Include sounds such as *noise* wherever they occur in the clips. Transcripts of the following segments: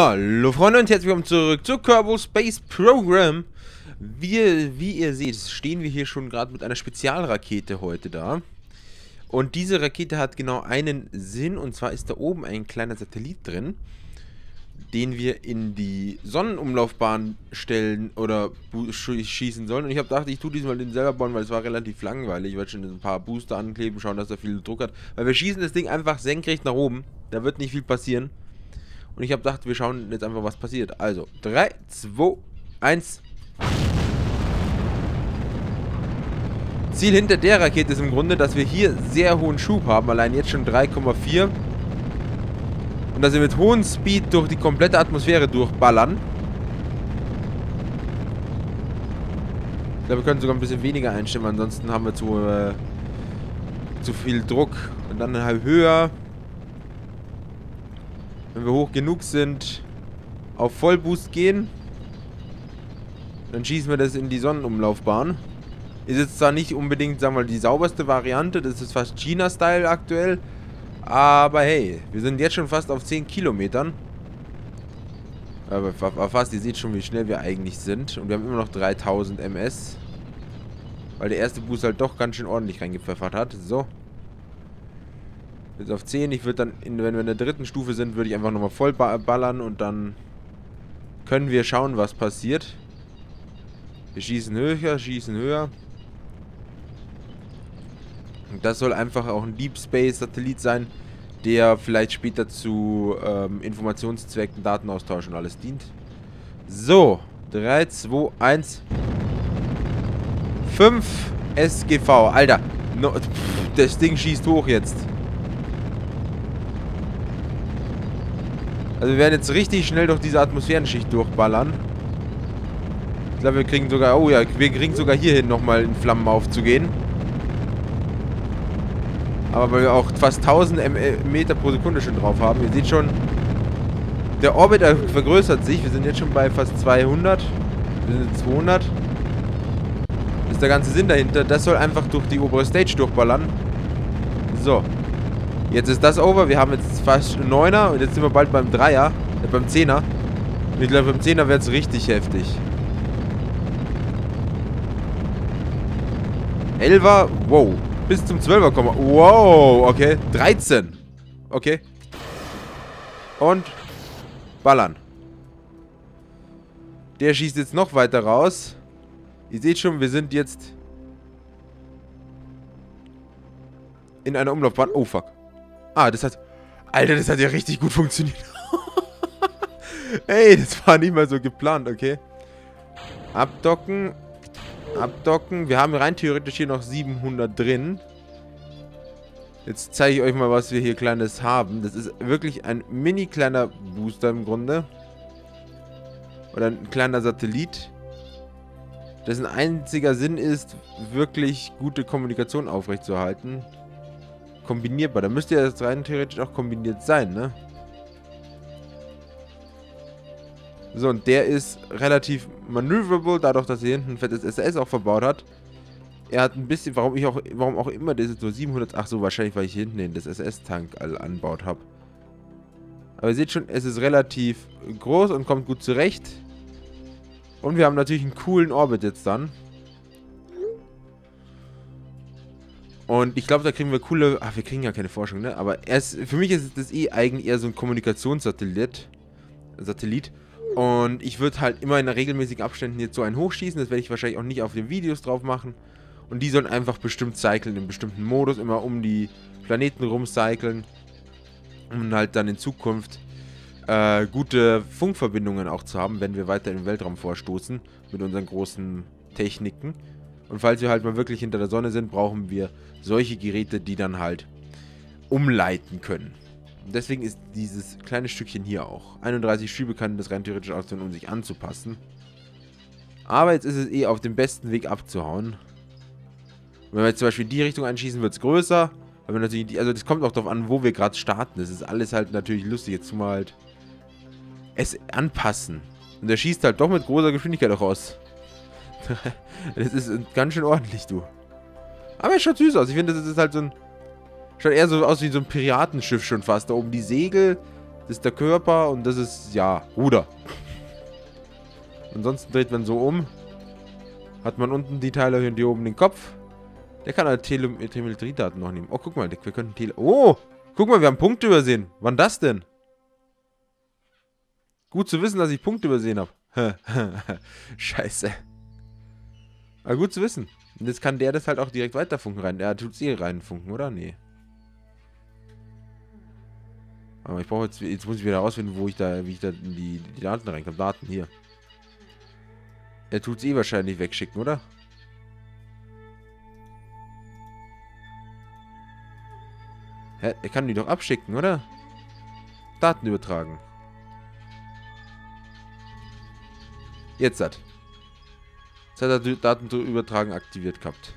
Hallo Freunde und herzlich willkommen zurück zu Kerbal Space Program. Wir, wie ihr seht, stehen wir hier schon gerade mit einer Spezialrakete heute da. Und diese Rakete hat genau einen Sinn und zwar ist da oben ein kleiner Satellit drin, den wir in die Sonnenumlaufbahn stellen oder schießen sollen. Und ich habe gedacht, ich tue diesmal den selber bauen, weil es war relativ langweilig. Ich werde schon ein paar Booster ankleben, schauen, dass er viel Druck hat. Weil wir schießen das Ding einfach senkrecht nach oben. Da wird nicht viel passieren. Und ich habe gedacht, wir schauen jetzt einfach, was passiert. Also, 3, 2, 1. Ziel hinter der Rakete ist im Grunde, dass wir hier sehr hohen Schub haben. Allein jetzt schon 3,4. Und dass wir mit hohem Speed durch die komplette Atmosphäre durchballern. Ich glaube, wir können sogar ein bisschen weniger einstimmen. Ansonsten haben wir zu, äh, zu viel Druck. Und dann höher wenn wir hoch genug sind, auf Vollboost gehen. Dann schießen wir das in die Sonnenumlaufbahn. Ist jetzt zwar nicht unbedingt, sagen wir mal, die sauberste Variante. Das ist fast China-Style aktuell. Aber hey, wir sind jetzt schon fast auf 10 Kilometern. Aber fast, ihr seht schon, wie schnell wir eigentlich sind. Und wir haben immer noch 3000 MS. Weil der erste Boost halt doch ganz schön ordentlich reingepfeffert hat. So. Bis auf 10. Ich würde dann, in, wenn wir in der dritten Stufe sind, würde ich einfach nochmal voll ballern und dann können wir schauen, was passiert. Wir schießen höher, schießen höher. Und das soll einfach auch ein Deep Space Satellit sein, der vielleicht später zu ähm, Informationszwecken, Datenaustausch und alles dient. So, 3, 2, 1. 5 SGV. Alter, no, pff, das Ding schießt hoch jetzt. Also wir werden jetzt richtig schnell durch diese Atmosphärenschicht durchballern. Ich glaube, wir kriegen sogar... Oh ja, wir kriegen sogar hierhin nochmal in Flammen aufzugehen. Aber weil wir auch fast 1000 M äh, Meter pro Sekunde schon drauf haben. Ihr seht schon, der Orbit vergrößert sich. Wir sind jetzt schon bei fast 200. Wir sind jetzt 200. Das ist der ganze Sinn dahinter. Das soll einfach durch die obere Stage durchballern. So. Jetzt ist das over. Wir haben jetzt fast einen 9er und jetzt sind wir bald beim 3er. Äh, beim 10er. Und ich glaube, beim 10er wird es richtig heftig. 11er. Wow. Bis zum 12er kommen wir. Wow. Okay. 13. Okay. Und ballern. Der schießt jetzt noch weiter raus. Ihr seht schon, wir sind jetzt in einer Umlaufbahn. Oh, fuck. Ah, das hat... Alter, das hat ja richtig gut funktioniert. *laughs* Ey, das war nicht mal so geplant, okay. Abdocken. Abdocken. Wir haben rein theoretisch hier noch 700 drin. Jetzt zeige ich euch mal, was wir hier Kleines haben. Das ist wirklich ein mini kleiner Booster im Grunde. Oder ein kleiner Satellit. Dessen einziger Sinn ist, wirklich gute Kommunikation aufrechtzuerhalten kombinierbar. Da müsste ja das rein theoretisch auch kombiniert sein, ne? So, und der ist relativ manövrable, dadurch, dass er hinten ein fettes SS auch verbaut hat. Er hat ein bisschen, warum ich auch, warum auch immer ist so 700, ach so, wahrscheinlich, weil ich hier hinten das SS-Tank anbaut habe. Aber ihr seht schon, es ist relativ groß und kommt gut zurecht. Und wir haben natürlich einen coolen Orbit jetzt dann. Und ich glaube, da kriegen wir coole... Ach, wir kriegen ja keine Forschung, ne? Aber erst, für mich ist das eh eigentlich eher so ein Kommunikationssatellit. Satellit. Und ich würde halt immer in regelmäßigen Abständen jetzt so einen hochschießen. Das werde ich wahrscheinlich auch nicht auf den Videos drauf machen. Und die sollen einfach bestimmt cyclen, in bestimmten Modus, immer um die Planeten rumcyclen. Um halt dann in Zukunft äh, gute Funkverbindungen auch zu haben, wenn wir weiter in den Weltraum vorstoßen. Mit unseren großen Techniken. Und falls wir halt mal wirklich hinter der Sonne sind, brauchen wir solche Geräte, die dann halt umleiten können. Und deswegen ist dieses kleine Stückchen hier auch. 31 Schübe kann das rein theoretisch ausführen, um sich anzupassen. Aber jetzt ist es eh auf dem besten Weg abzuhauen. wenn wir jetzt zum Beispiel in die Richtung einschießen, wird es größer. Aber natürlich, also das kommt auch darauf an, wo wir gerade starten. Das ist alles halt natürlich lustig. Jetzt mal halt es anpassen. Und der schießt halt doch mit großer Geschwindigkeit auch raus. *laughs* das ist ganz schön ordentlich, du. Aber er schaut süß aus. Ich finde, das ist halt so ein... Schaut eher so aus wie so ein Piratenschiff schon fast. Da oben die Segel Das ist der Körper und das ist, ja, Ruder. Ansonsten dreht man so um. Hat man unten die Teile und hier oben den Kopf. Der kann halt Tele Telemetriedaten noch nehmen. Oh, guck mal, wir können Tele... Oh! Guck mal, wir haben Punkte übersehen. Wann das denn? Gut zu wissen, dass ich Punkte übersehen habe. *laughs* Scheiße. Aber gut zu wissen. Und jetzt kann der das halt auch direkt weiterfunken rein. Der tut es eh reinfunken, oder? Nee. Aber ich brauche jetzt... Jetzt muss ich wieder rausfinden, wo ich da... Wie ich da die, die Daten reinkomme. Daten, hier. Er tut es eh wahrscheinlich wegschicken, oder? Hä? Er kann die doch abschicken, oder? Daten übertragen. Jetzt hat. Jetzt hat er Daten übertragen aktiviert gehabt.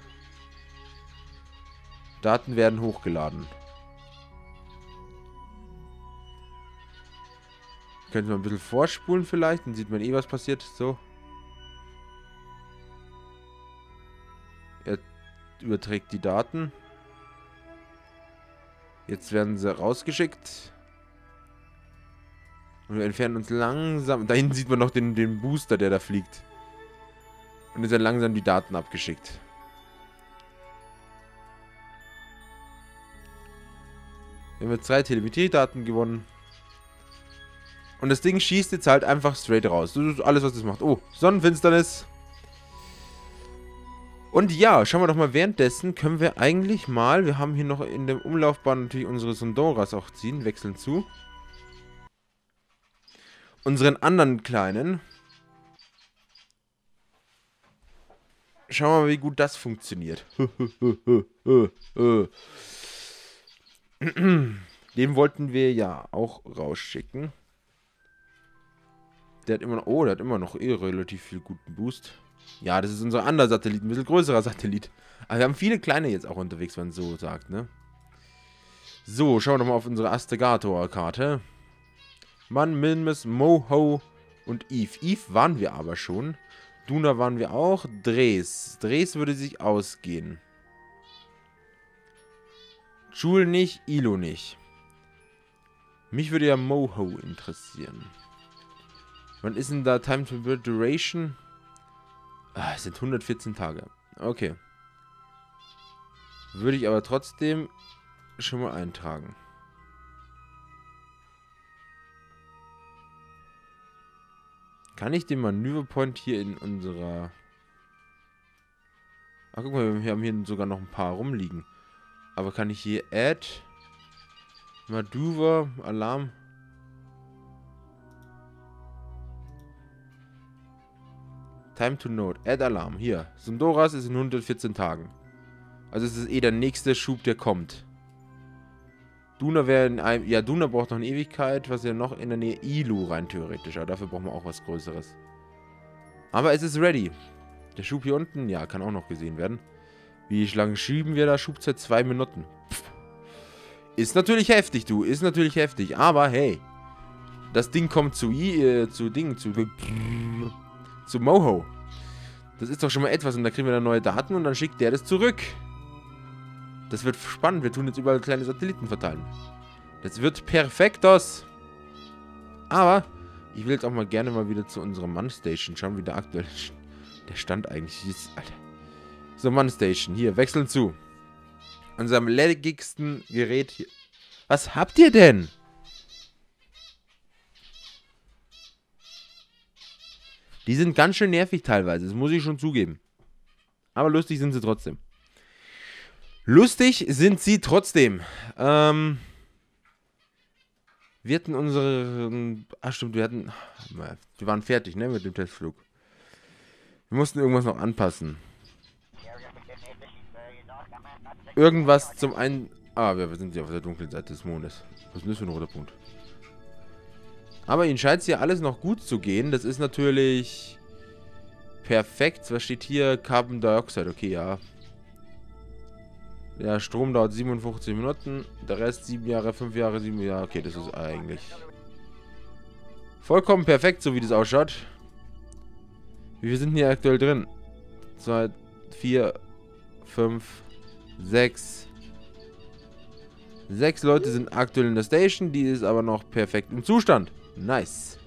Daten werden hochgeladen. Könnte man ein bisschen vorspulen vielleicht, dann sieht man eh, was passiert. So. Er überträgt die Daten. Jetzt werden sie rausgeschickt. Und wir entfernen uns langsam. Da hinten sieht man noch den, den Booster, der da fliegt. Und jetzt langsam die Daten abgeschickt. Wir haben jetzt drei Telemetrie-Daten gewonnen. Und das Ding schießt jetzt halt einfach straight raus. Das ist alles, was es macht. Oh, Sonnenfinsternis. Und ja, schauen wir doch mal, währenddessen können wir eigentlich mal, wir haben hier noch in der Umlaufbahn natürlich unsere Sondoras auch ziehen, wechseln zu. Unseren anderen kleinen. Schauen wir mal, wie gut das funktioniert. *laughs* Den wollten wir ja auch rausschicken. Der hat immer noch... Oh, der hat immer noch eh relativ viel guten Boost. Ja, das ist unser anderer Satellit. Ein bisschen größerer Satellit. Aber wir haben viele kleine jetzt auch unterwegs, wenn man so sagt, ne? So, schauen wir doch mal auf unsere Astegator-Karte. Mann, Milmes, Moho und Eve. Eve waren wir aber schon. Duna waren wir auch. Dres. Dres würde sich ausgehen. Jule nicht, Ilo nicht. Mich würde ja Moho interessieren. Wann ist denn da Time to Build Duration? Ah, es sind 114 Tage. Okay. Würde ich aber trotzdem schon mal eintragen. Kann ich den Manöverpoint hier in unserer... Ach, guck mal, wir haben hier sogar noch ein paar rumliegen. Aber kann ich hier Add... Maduva, Alarm... Time to note. Add Alarm. Hier. Sundoras ist in 114 Tagen. Also es ist eh der nächste Schub, der kommt. Duna wäre in. Ja, Duna braucht noch eine Ewigkeit. Was ja noch in der Nähe... Ilu rein theoretisch. Aber dafür brauchen wir auch was Größeres. Aber es ist ready. Der Schub hier unten, ja, kann auch noch gesehen werden. Wie lange schieben wir da? Schubzeit zwei Minuten. Pff. Ist natürlich heftig, du. Ist natürlich heftig. Aber hey. Das Ding kommt zu I, äh, zu Ding, zu zu Moho. Das ist doch schon mal etwas und da kriegen wir dann neue Daten und dann schickt der das zurück. Das wird spannend. Wir tun jetzt überall kleine Satelliten verteilen. Das wird perfektos. Aber ich will jetzt auch mal gerne mal wieder zu unserer Mann-Station schauen, wie der aktuell der Stand eigentlich ist. Alter. So, Mann-Station. Hier, wechseln zu. Unserem ledigsten Gerät hier. Was habt ihr denn? Die sind ganz schön nervig teilweise, das muss ich schon zugeben. Aber lustig sind sie trotzdem. Lustig sind sie trotzdem. Ähm, wir hatten unsere. Ach stimmt, wir hatten. Wir waren fertig, ne, mit dem Testflug. Wir mussten irgendwas noch anpassen. Irgendwas zum einen. Ah, wir sind ja auf der dunklen Seite des Mondes. Was ist denn das für ein roter Punkt? Aber ihnen scheint es hier alles noch gut zu gehen. Das ist natürlich perfekt. Was steht hier? Carbon Dioxide. Okay, ja. Der Strom dauert 57 Minuten. Der Rest 7 Jahre, 5 Jahre, 7 Jahre. Okay, das ist eigentlich vollkommen perfekt, so wie das ausschaut. Wie viel sind hier aktuell drin? 2, 4, 5, 6, Sechs Leute sind aktuell in der Station, die ist aber noch perfekt im Zustand. Nice.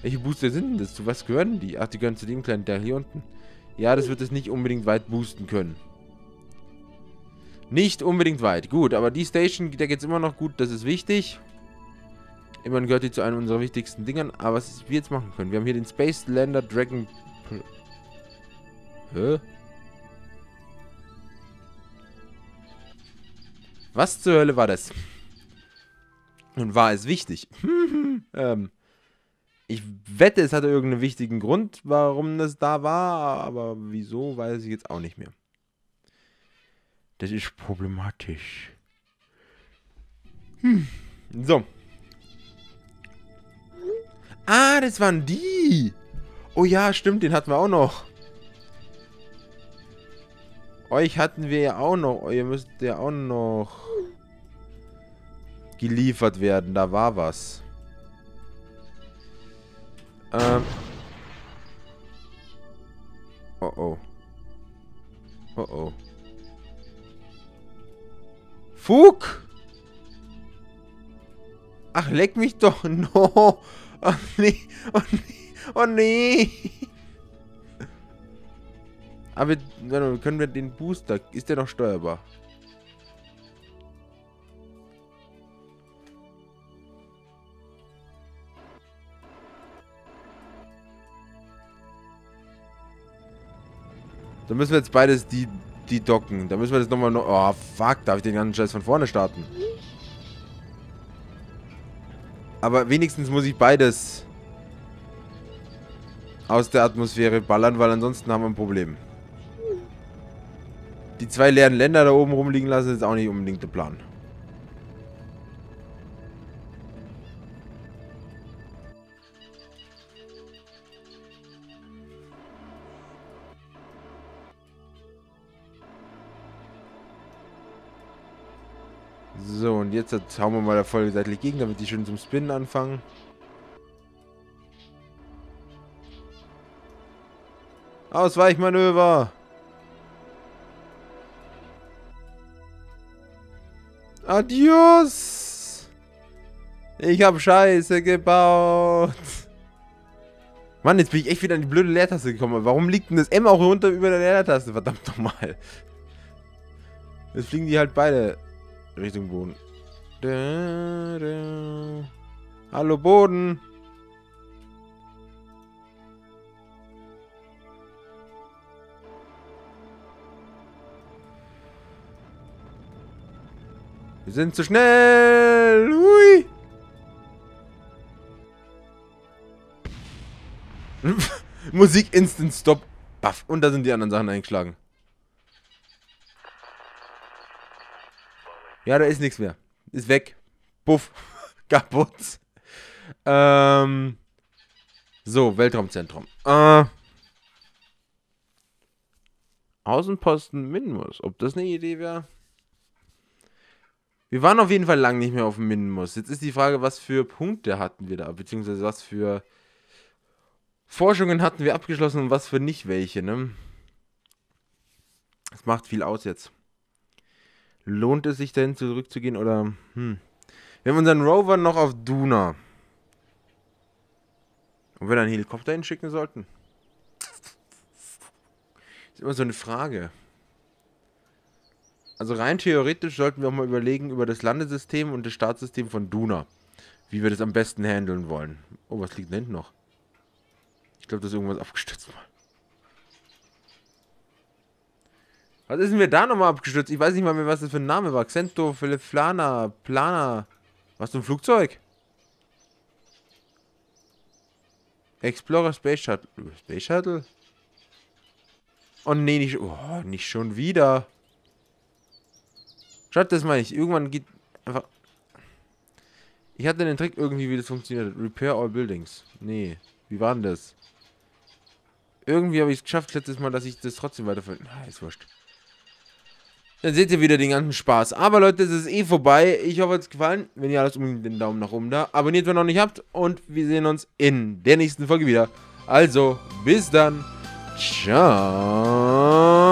Welche Booster sind denn das? Zu was gehören die? Ach, die gehören zu dem kleinen Teil hier unten. Ja, das wird es nicht unbedingt weit boosten können. Nicht unbedingt weit. Gut, aber die Station, geht es immer noch gut. Das ist wichtig. Immerhin gehört die zu einem unserer wichtigsten Dingern. Aber was wir jetzt machen können. Wir haben hier den Space Lander Dragon... Hä? Was zur Hölle war das? Und war es wichtig? *laughs* ähm, ich wette, es hatte irgendeinen wichtigen Grund, warum das da war, aber wieso, weiß ich jetzt auch nicht mehr. Das ist problematisch. Hm. So. Ah, das waren die. Oh ja, stimmt, den hatten wir auch noch. Euch hatten wir ja auch noch. Ihr müsst ja auch noch geliefert werden. Da war was. Ähm. Oh oh. Oh oh. Fug! Ach, leck mich doch. *laughs* No. Oh nee. Oh nee. Oh nee. Aber können wir den Booster... Ist der noch steuerbar? Dann müssen wir jetzt beides die, die docken. Da müssen wir das nochmal noch... Oh, fuck. Darf ich den ganzen Scheiß von vorne starten? Aber wenigstens muss ich beides aus der Atmosphäre ballern, weil ansonsten haben wir ein Problem. Die zwei leeren Länder da oben rumliegen lassen, ist auch nicht unbedingt der Plan. So, und jetzt hauen wir mal da voll seitlich gegen, damit die schön zum Spinnen anfangen. Ausweichmanöver! Adios! Ich hab Scheiße gebaut. Mann, jetzt bin ich echt wieder an die blöde Leertaste gekommen. Warum liegt denn das M auch runter über der Leertaste? Verdammt nochmal. Jetzt fliegen die halt beide Richtung Boden. Da, da. Hallo Boden. Wir sind zu schnell. Hui. *laughs* Musik Instant Stop. Baff. Und da sind die anderen Sachen eingeschlagen. Ja, da ist nichts mehr. Ist weg. Puff. *laughs* Kaputt. Ähm. So, Weltraumzentrum. Äh. Außenposten Minmus. Ob das eine Idee wäre? Wir waren auf jeden Fall lang nicht mehr auf dem Minmus. Jetzt ist die Frage, was für Punkte hatten wir da? Beziehungsweise was für Forschungen hatten wir abgeschlossen und was für nicht welche, ne? Das macht viel aus jetzt. Lohnt es sich dahin zurückzugehen oder... Hm. Wir haben unseren Rover noch auf Duna. Ob wir da einen Helikopter hinschicken sollten? ist immer so eine Frage. Also rein theoretisch sollten wir auch mal überlegen über das Landesystem und das Startsystem von Duna. Wie wir das am besten handeln wollen. Oh, was liegt denn hinten noch? Ich glaube, da ist irgendwas abgestürzt mal. Was ist denn mir da nochmal abgestürzt? Ich weiß nicht mal mehr, was das für ein Name war. Xento, Philipp Flana, Plana. Was ein Flugzeug? Explorer Space Shuttle. Space Shuttle? Oh nee, nicht, oh, nicht schon wieder. Schaut, das meine ich. Irgendwann geht einfach... Ich hatte den Trick irgendwie, wie das funktioniert. Repair all buildings. Nee. Wie war denn das? Irgendwie habe ich es geschafft letztes Mal, dass ich das trotzdem weiterführen. Ah, ist wurscht. Dann seht ihr wieder den ganzen Spaß. Aber Leute, es ist eh vorbei. Ich hoffe, es hat gefallen. Wenn ihr alles unbedingt den Daumen nach oben da. Abonniert, wenn ihr noch nicht habt. Und wir sehen uns in der nächsten Folge wieder. Also, bis dann. Ciao.